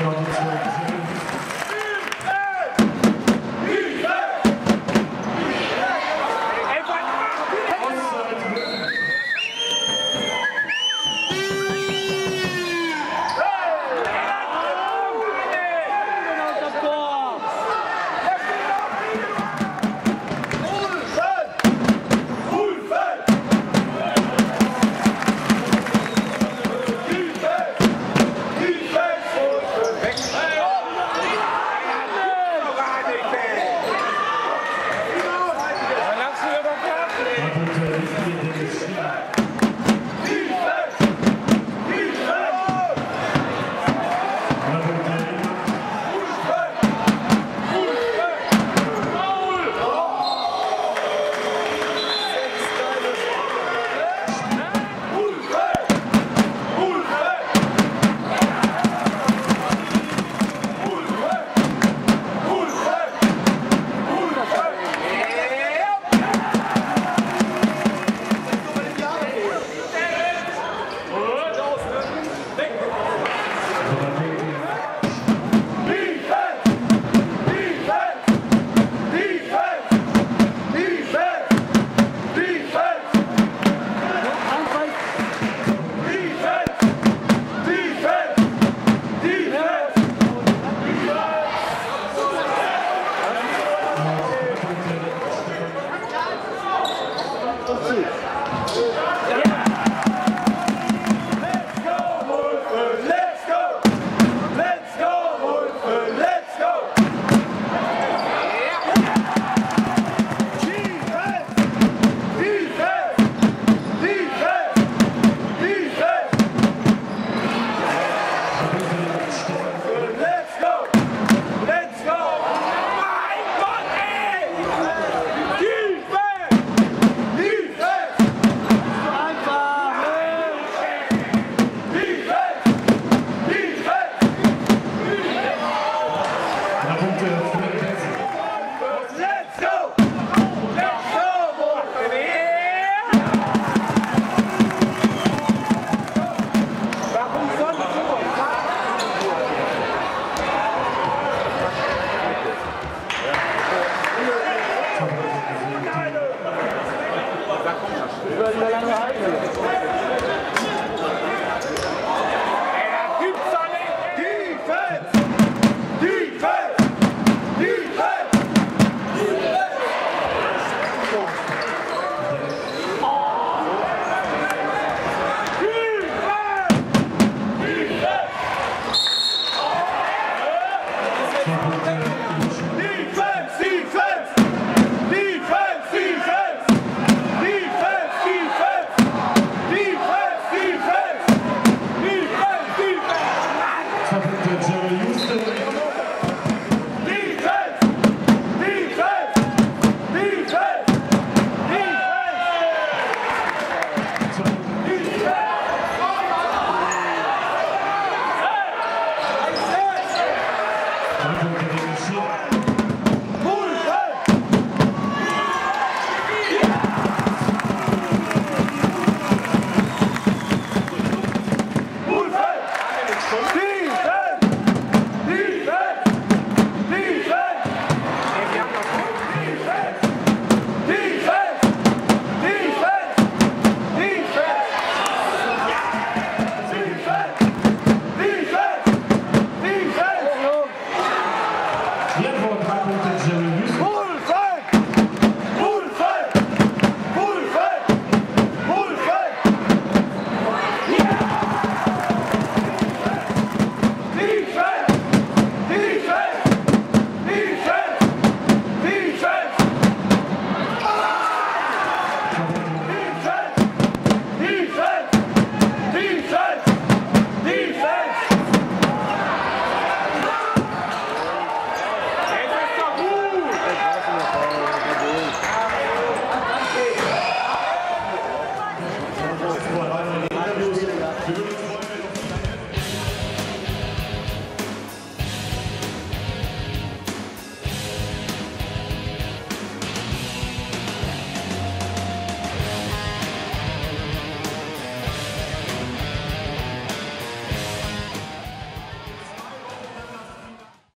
Gratulation.